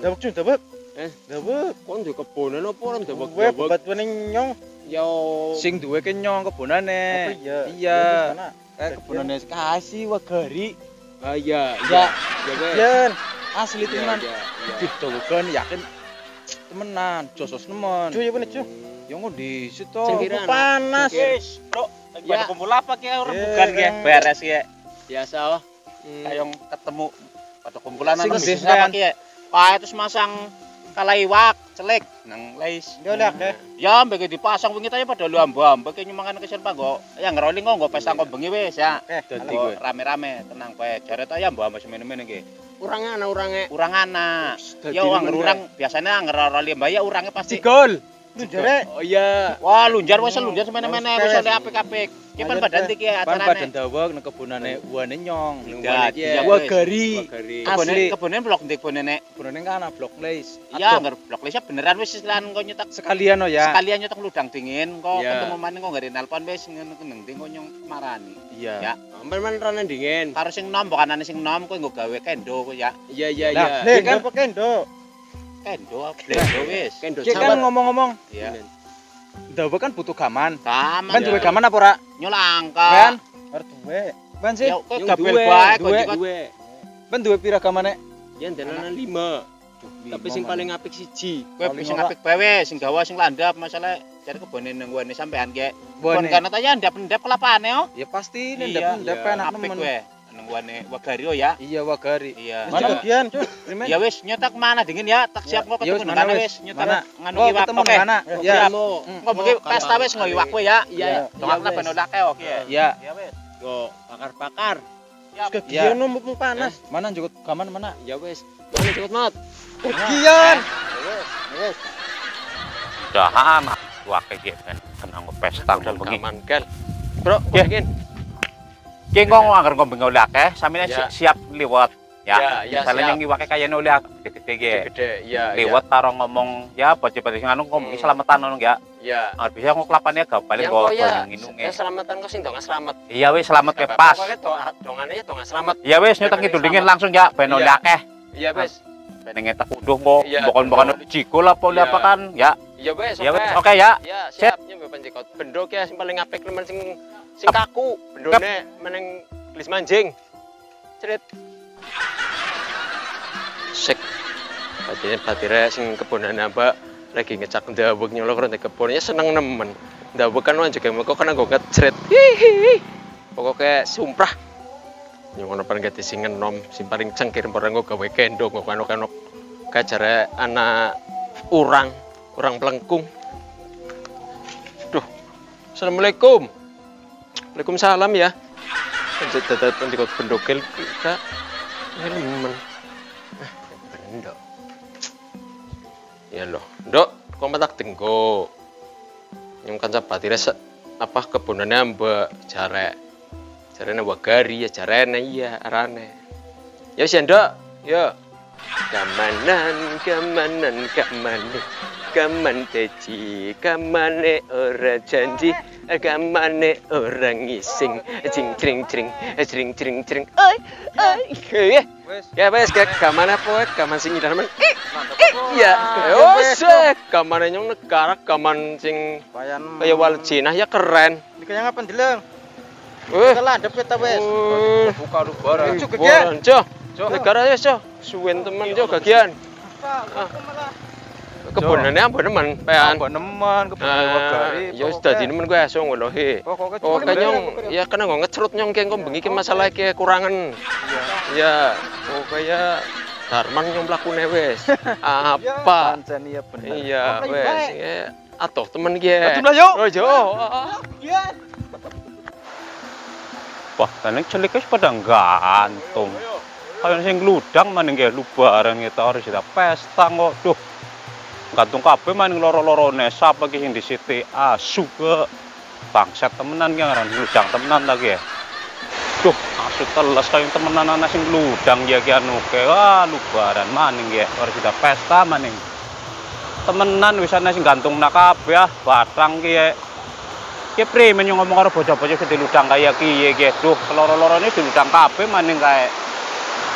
Dabek cuy, dabek. Eh? Dabek. Kon duwe kebonan apa ora dabek? buat gue nyong. Yo Sing duwe kenyong Apa kebunane. iya? Iya. Kayak kebunane kasih wagari. Ah iya, Ya. Ya wes. Jan. Asli Iya, tenan. iya, iya. Yakin temenan, josos nemen. Cuy, ya bener cuy. Yo di situ. Panas. Cengkir. Bro, Ya. pada kumpul apa ki orang Eh, bukan ki eh. beres ki. Biasa oh. Hmm. Kayak yang ketemu pada kumpulan Sing apa ki. Kayak terus masang kalaiwak, celik nang lais. Dia oleh akeh. Ya, mbek dipasang wingi ya pada lu amba-amba ki nyumangan kesen Pak kok. Ya ngeroling kok nggo pesta kok bengi wis ya. Eh, Dadi gue. rame-rame tenang kowe. Jare ta ya mbok amba semene-mene ki. Urangnya ana urangnya. Urang anak. Dadi Ya wong urang biasanya anger roli mbak ya urangnya pasti. Cigol. Lu jare. Oh iya. Wah, lunjar wis lunjar semene-mene wis oleh apik-apik. Ki pan badan iki ya Pan badan acarane. dawek nang kebunane uane nyong. Iya, Wagari. Asli. Kebune kebune blok ndek kebune nek. Kebunane kan blok lace. Ya, Adoh. anggar blok lisa beneran wis lan kok nyetak sekalian oh ya. sekalian nyetak ludang dingin kok Ya. ketemu maning kok ngari nelpon wis ngono keneng ding kok nyong marani. Iya. Ya. Aman-aman rana dingin. Karo sing nom mbok anane sing nom kowe nggo gawe kendo kok ya. Iya iya Nah, iya. Nih, Iya kan? kan pakai endo. Kendo blendo wis. Kendo Cek kan ngomong-ngomong, Ya. dawek kan butuh gaman. Taman Kan Iya. duwe gaman apa ora? nyolangka. Kan? Harus duwe. Ban sih. Ya kowe Yung gabel bae kok duwe. Ben duwe pira gamane? Yan dalanan lima. Tapi sing paling apik siji. Kowe Paling sing ora. apik bae wis, sing gawa sing landap masalah jare kebone nang ngene sampean ki. Kon Bone. kan ta ya ndap-ndap kelapane yo. Ya pasti Iya, ndap-ndap iya. enak Apik nemen. kowe. Nang ngene wagari yo ya. Iya wagari. Iya. Mana? Primen? Ya wis nyetak mana dingin ya, tak siap kok Ya ketemu wis, nang mana wis? wis nyetak Mana? nganu iwak ketemu oke. Ya. Ya. Mo. Kok bengi pesta wis ngo iwak kowe ya. Iya. Iya, nang wis. ben olake oke. Ya. Ya wis. Go bakar-bakar. Ya. Kegian mumpung panas. Mana juga gaman mana? Ya wis. Mana cepet mat. Kegian. Wes. Dahan wake ki ben kenang pesta kok gaman kel. Bro, Ya. mungkin. Ki kok anggar kok bengi olake, sampeyan Ya. si- siap liwat. Ya, Ya, ya, misalnya yang iwake kayane oleh gede-gede ki. Gede, iya. Liwat karo ngomong ya bocah-bocah anu bengi Hmm. selamatan ngono ya. Ya. Nggak bisa kok kelapane gak balik Ya, kok ya. nginunge. Ya selamatan kok sing dong selamat. Iya wis selamat ke pas. Dongane ya dong selamat. Ya wis nyetak Selamat. itu dingin langsung ya ben Iya. oleh akeh. Iya wis. Ben ngetak unduh kok Iya, bokon-bokon betul. jikul apa oleh Iya. apa kan. Ya. Ya wis. Ya wis oke. ya. Ya, siap nyampe panjekot. Bendok ya sing paling apik nemen sing sing kaku. Bendone meneng klis manjing. Cerit. Sek. Patine patire sing kebonan apa lagi ngecak ndawek nyolok rene kebon ya seneng nemen. Ndawek kan wanjek kok kena go ngecret. Hihi. Pokoknya sumpah. Yang ngono paling gati sing enom, sing paling cengkir barang go gawe kendo kok kanok-kanok. Kajare anak urang, urang pelengkung. Duh. Assalamualaikum. Waalaikumsalam ya. Lanjut dadat penjikot bendokil kita. Nemen. Eh, bendok. Ya loh, Ndok, kok matak tenggo. Yang kan sapati resa apa kebunannya mbak jarek. Jarene wagari ya jarene iya arane. Ya wis ya, Ndok. Ya. Kamanan, kamanan, kamane. Kaman teci, kamane ora janji, kamane ora ngising. Cing cring cring, cring cring cring. Ai, ai. Ya, Wes. ya wes kayak kamane poet, kaman sing nyidar men. Iya, Oh, wes kamane nyong negara, kaman sing kaya wal Cina ya keren. Dikanya ngapain deleng? Kita landep kita wes. Buka lu barang. Cuk, Cok. negara ya, Cok. Suwen temen, Cok, gagian. Kebunannya apa teman, pean? Apa nemen. Ah, ya sudah di nemen gue asong wallahi. Pokoknya Oh, cuma nyong, ya kena nggak ngecerut nyong kayak kok bengi ki masalah ki kurangan. Ya, oh kayak Darman nyong mlakune wes. Apa? Pancen iya bener. Iya? Ya, atuh temen ki. Oh, jo. Wah, tenek celik wis pada gantung. Kayak sing gludang maning ge lubaran kita harus kita pesta kok. Duh. Gantung kabeh maning loro-lorone sapa ki sing siti asu ke. Bangsat temenan ki ngaran gludang temenan lagi ya. Duh, asu teles kaya temenan ana sing gludang ya ki anu ke. Wah, lubaran maning ge harus kita pesta maning. Temenan wis ana sing gantung nak kabeh ah, batang ki ya. Ki primen yang ngomong karo bocah-bocah sing diludang kaya kiye ki. Duh, loro-lorone diludang kabeh maning kae.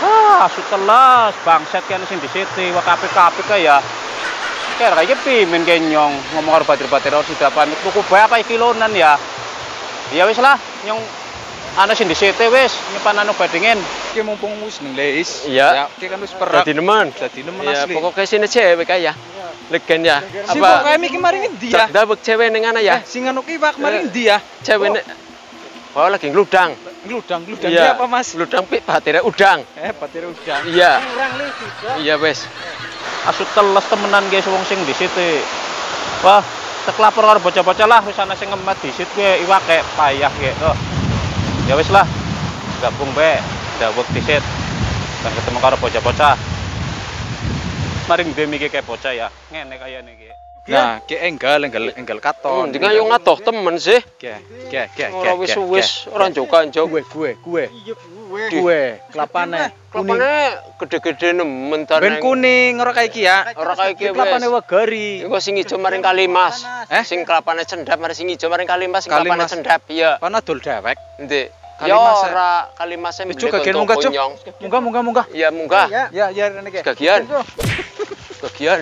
Ah, asu telas, bangset kan sing disiti, wah kapik-kapik ya. Kira kayak pimen kenyong ngomong karo batir-batir harus sudah pamit tuku bae apa kilonan ya. Ya wis lah, nyong ana sing disiti wis nyepan anu badingin. Ki mumpung wis ning leis. Iya. Ya, ki kan wis perak. Dadi nemen. Dadi nemen Ya, asli. pokoknya sini cewek kayak ya. Legen ya. Si Apa? pokoke iki mari ngendi ya? Dabek cewek ning ana ya. Eh, sing anu ki wak mari ngendi ya? Cewek Oh, lagi ngludang. Gludang, gludang Iya. apa, Mas? Ngludang pi batire udang. Eh, batir udang. Iya. Kurang juga. Iya, wes. Asu teles temenan guys wong sing disiti. Wah, tek lapor karo bocah-bocah lah wis ana sing ngemet disit kuwi iwake payah ge. Oh. Ya wis lah. Gabung bae, dawek disit. Dan ketemu karo bocah-bocah. Mari ndemi iki kayak bocah ya. Ngene kaya niki. Nah, ki enggal, enggal, enggal katon. Ndi yo ngatoh temen sih. Ki, ki, ki, ki. Ora wis wis ora njokan-njok. Gue, gue, gue. Iya gue. Gue, kelapane. Kelapane gede-gede nemen ta. Ben kuning ora kayak iki ya. Ora kaya iki Kelapane wes. wagari. Iku sing ijo maring kalimas. Eh? Sing kelapane cendap maring sing ijo maring kalimas, sing Kalimas. kelapane cendap. Iya. Panadol dewek. Endi? Ya Kalimas, eh. ora kalimasnya Cuk, kagian munggah, Cuk. Munggah, munggah, munggah. Iya munggah. Ya. Ya, ya rene ki. Sebagian. Bagian.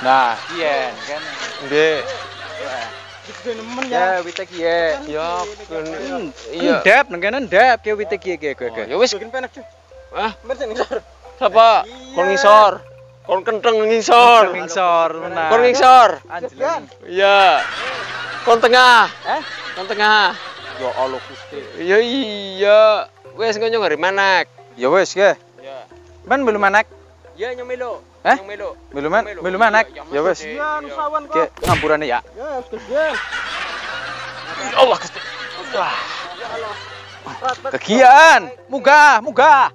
Nah, yen kan. Nggih. Gede nemen ya. Ya, wite ki ya. Ya ben- iya. Ndep, nang kene ndep ki wite ki ki ki. Ya wis. Penak cuy. Ah, Mersi nih sor. sapa? Iya. Kon ngisor. Kon kenteng ngisor. Menang. Kon ngisor. Iya. Kon tengah. Eh? Kon tengah. Ya Allah Gusti. Iya iya. Wes ngono ngari manak. Ya wis ke. Ya. Men belum manak. Ya nyomelo. Eh? Belum man, belum manak. Ya wis. Ya nusawan kok. ngampurane ya. Ya kesian. Allah Gusti. Kegian, munggah, munggah.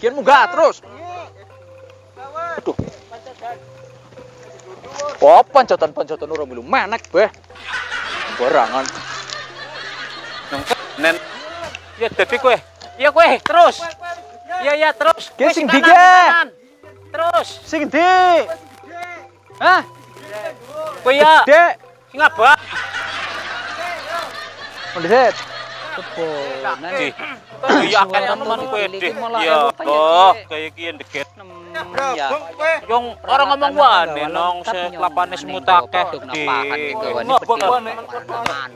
Kegian munggah terus. Aduh. Oh, pancotan-pancotan ora belum manak, beh. Barangan. Nen. Ya dadi kowe. Ya kowe terus. Ya ya terus. Ki Wis, sing kanan, ndi, Ki? kanan. Terus. Sing ndi? Hah? Kowe ya Dek. sing abang. Mendeset. Di. Ya kan teman kowe deh. Ya kayak iki yang deket. Ya. Yung orang ngomong wane nong se kelapane semut akeh di.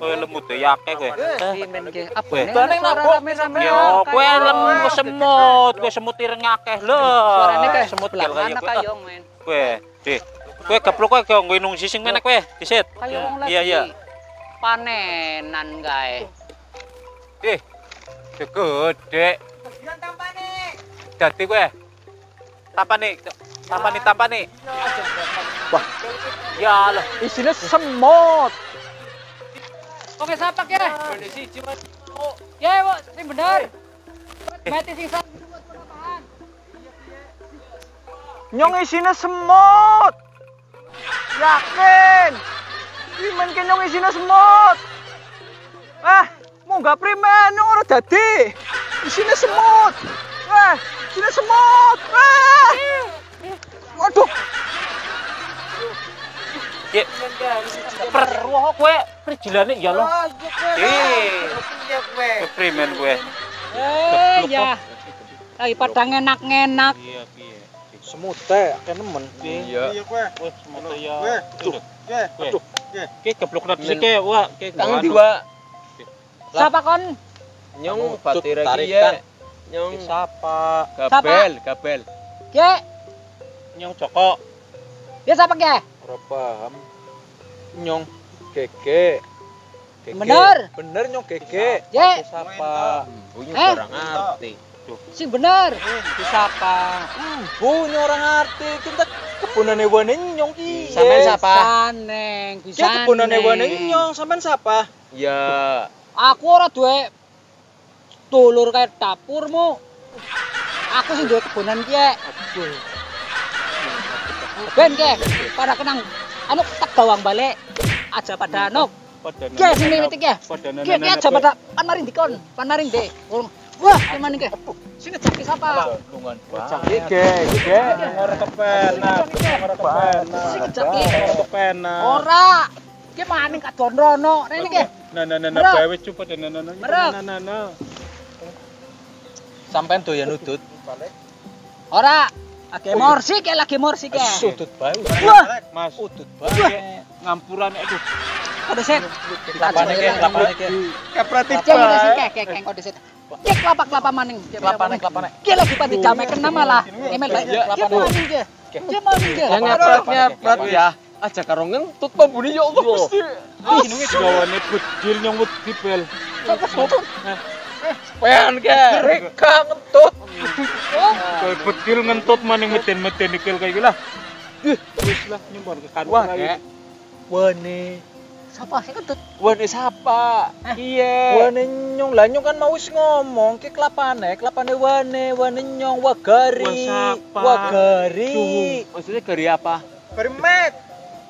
Kowe lemut ya akeh kowe. Bareng nabok rame-rame. Yo, kowe lemu semut, kowe semut ireng akeh lho. Suarane kayak semut belah kaya mana kowe. men. Kowe, geblok kowe kok nggo nung sising meneh kowe, disit. Lagi Iya, iya. panenan kae. Di. Gede. Dadi kowe. Tampani, tampani, tampani. Wah. Ya Allah. Isinya semut. Oke, siapa ke? Ya, Bu, sing bener. Mati sing. Nyong isinya semut. Yakin. Primen ki nyong isinya semut. Ah, munggah primen nyong ora dadi. Isinya semut. Eh, isinya semut. Ah. Waduh, Ya. Wah kowe perjilane ya Allah. Eh, keprimen kowe. Eh, ya. Lagi pada ngenak-ngenak. Iya, piye. semut teh akeh nemen. Iya. Iya gue. Wes moto ya. Aduh. Ki geblok nang sike wa ki. Kang diwa Siapa kon? nyong tarikan. ki ya. Nyong Siapa? gabel, gabel. Ke? Nyong Joko. Ya siapa ke? Ora paham. Nyong keke. Keke. Bener. Bener nyong keke. Ye. Siapa? Bunyi Eh? orang arti. Sing bener. Ki siapa? Bu orang ngerti kita kebunane wane nyong ki. Sampean siapa? Saneng, Ki bisa. kebunane wane nyong sampean siapa? Ya, Aku ora duwe dulur kayak dapurmu. Aku sing duwe kebunan ki. Ben ke, pada kenang anu tak bawang balik aja pada anu. Ke sini mitik ya. Ke ke aja pada panarin dikon, panarin deh. Wah, gimana ke? Sini caki siapa? Ki ke, ke. Ora kepenak. Ora kepenak. Sini caki. kepenak. Ora. Ki maning kadon rono. Rene ke. Nah, nah, nah, Merek. bae wis coba nah, nah, nah. Merek. Nah, nah, nah. Sampean doyan udut. Ora, lagi morsi ke, lagi morsi ke. Udut bae. Wah, Mas, Udut bae. ngampuran aduh. kode set. Lapane ke, lapane ke. Kooperatif Cek kode set, kek, kek, kek, kode set. Cek kelapa kelapa maning. Kelapane, kelapane. Ki lagi pati damai kena malah. Emel baik. Ki maning ke. Ki maning ke. Yang ngepratnya prat ya. Aja karo ngentut pembuni ya Allah Gusti. Ini gawane bedil nyong wedi bel. Pean ke, reka ngentut. Kayak bedil ngentut maning meten-meten ikil kayak gila. Ih, wis lah nyumbang ke kanu. Wah, kek. Wane. Siapa sih kentut? Wane siapa? Iya. Wane nyong lah nyong kan mau wis ngomong ki kelapane, kelapane wane, wane nyong wagari. Wagari. Maksudnya gari apa? Bermet.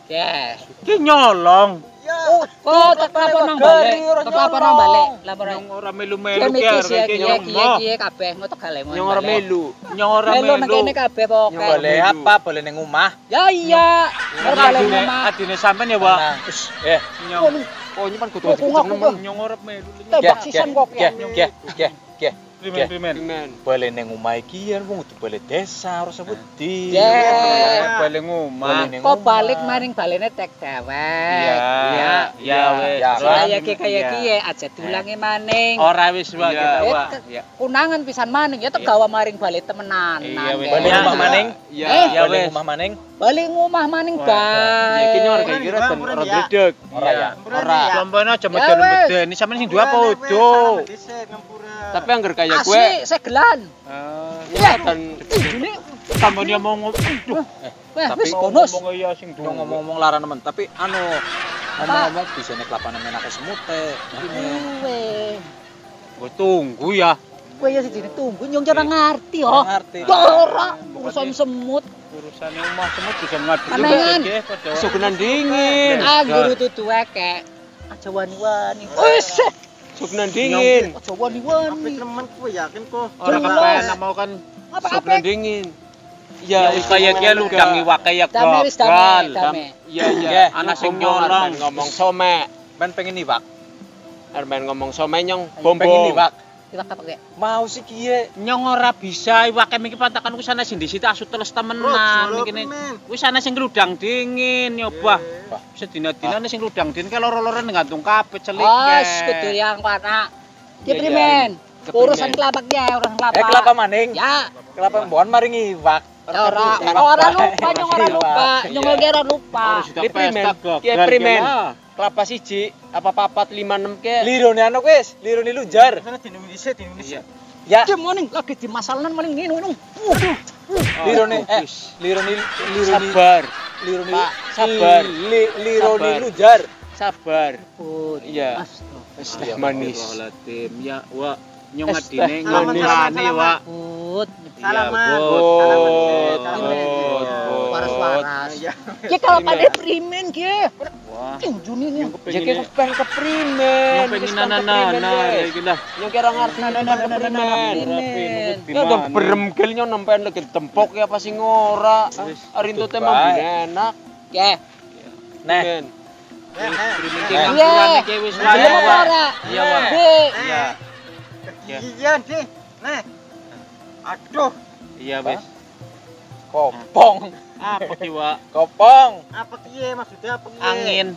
Yes. Ki nyolong. Oh, oh tatapa nang balik. Tatapa nang balik. Lah ora. Ora melu melu ki arek iki nyong. Iya, kabeh ngono tegale mon. Nyong ora melu. Nyong ora melu. Melu nang kene kabeh pokoke. Nyong boleh apa boleh ning omah. Ya iya. Ora boleh ning omah. Adine sampean ya, Pak. Wis, eh nyong. Oh, nyong kudu cepet nemen. Nyong ora melu. Tebak sisan kok ya. Nggih, nggih, nggih. Primen primen. Boleh neng omah iki yen wong kudu boleh desa ora usah wedi. Ya. Balik Boleh ngomah. neng Kok balik maring balene tek dewek. Iya. Ya. Ya. Ya. Saya ki kaya Iya. kiye aja diulangi maning. Ora wis wae Iya. kita Eh, Ya. Kunangan pisan maning ya tegawa maring balik temenan. Iya. Boleh Ya. omah maning? Iya. Eh. Ya Boleh wis. omah maning? Balik ngomah maning bae. Ya iki nyor kayak kira dan Buran, ora ya. Ora ya. Sampaian aja Ya meden-meden. Ini sampean sing dua apa ojo? Tapi anggar kayak gue. Asli segelan. Ya dan Ini Sampean dia mau ngomong. Wah Tapi wis bonus. Ngomong iya sing ngomong-ngomong larang temen, tapi anu ngomong-ngomong bisa nek kelapane menake semute. Kowe. Gue tunggu ya. Kowe ya siji tunggu nyong ora ngerti yo. Ora ngerti. Ya ora urusan semut. Urusan omah semut bisa Anengan. nggih padha. sugunan dingin. Anggur itu tuweke. Aja wani-wani. Wis. Sugunan dingin. Aja wani-wani. temen ku yakin kok. Ora kepenak mau kan apa? dingin. ya wis kaya ki ludang iwak kaya Dame wis dame, gagal. dame. Iya iya. Nggih, ana sing Ngomong, nyolong. Ngomong some. Ben pengen iwak. Arben ngomong some nyong Pengen bombong. iwak. Iwak apa kek? Mau sih kiye. Nyong ora bisa iwake iki pantakan wis ana sing di situ asu teles temenan iki ne. Wis ana sing ludang dingin nyoba. Sedina-dina ana sing ludang dingin ke loro-loro nggantung kabeh celik. Os kudu yang warna. Ki Iya, iya. primen. Keprimen. Urusan kelapa ya, urusan kelapa. Eh kelapa maning. Ya, Kelapa mbon maring iwak. ya ora ora lupa nyong ora lupa. Nyong ora lupa. Ki primen. Ki primen. Kelapa siji apa papat lima enam ke. Lirone anu wis, lirone lujar. Sana di Indonesia, di Indonesia. Ya, Ki maning lagi di masalan maning ngene nung. Waduh. lirone eh lirone lirone Sabar. lirone Pak, sabar. Li- lirone lujar. Sabar. Put. Iya. Teh manis. Ya, wa nyong Es adine teh manis. ngomongane wa. Put. Salaman. Iya, Bot, Salaman. bot, Salaman. bot, bot. Waras-waras. Iya. Ki kalau pada primen ki. Wah. Tinjuni nih. Ya ki kepen ke primen. Nyong pengen nana-nana iki lah. Nyong kira ngerti nana ke primen. Primen. Ya udah beremgel nyong nempen lagi tempok ya pasti ngora. Ari itu teh mah enak. Ki. Nah, Primen. Iya. ki wis. Belum Wak. ora. Iya, Bi. Iya. Sih. Nih. Aduh, Iya wis. kopong, Apa ki wa? kopong. apa kiye maksudnya apa kiye? Angin.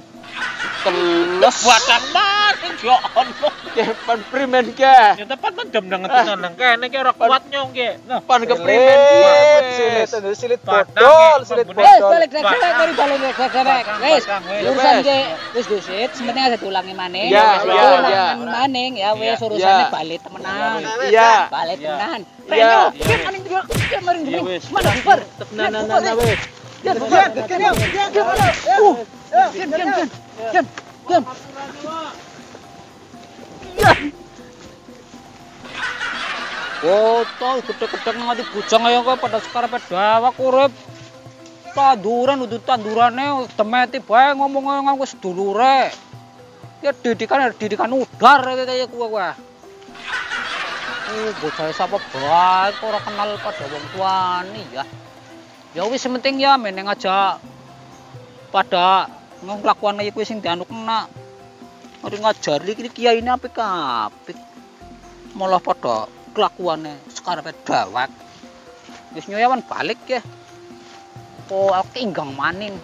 Teles. Batang maning yo ono. Kepan primen ke. Ya tepat mendem nang nang kene ki ora kuat nyong ki. Nah, Pan ke primen. Silit, silit, eh, silit pembunuh. Wes balik dek dek mari balik dek. Bakang, Wes. Urusan Wes. ki wis disit sebenarnya ada diulangi maning. Ya, Wis ya, ya. maning ya wes Ya. urusannya Ya. balik temenan. Iya. Balik Ya. temenan. Juga. Iya. Mana bubar? Nah nah nah nah wes. Uh. Ya. Gedhe-gedhe ngati bujang ayo kok pada sekarang dawak urip. Tanduran udah tandurane demeti bae ngomong ngomong wis sedulure. Ya didikan didikan udar kayak kowe kowe. Oh, bocah sapa bae kok ora kenal pada wong tuane ya. Ya wis penting ya meneng aja pada ngelakuan kuwi sing dianuk kena. Mari ngajari iki kiai ini apik apik. malah padha kelakuane sekarepe dawat. Wis nyoyawan balik ya. Oh, aku inggang maning.